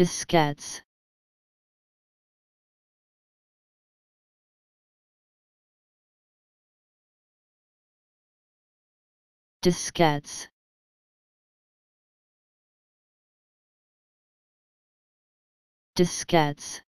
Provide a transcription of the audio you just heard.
diskettes diskettes diskettes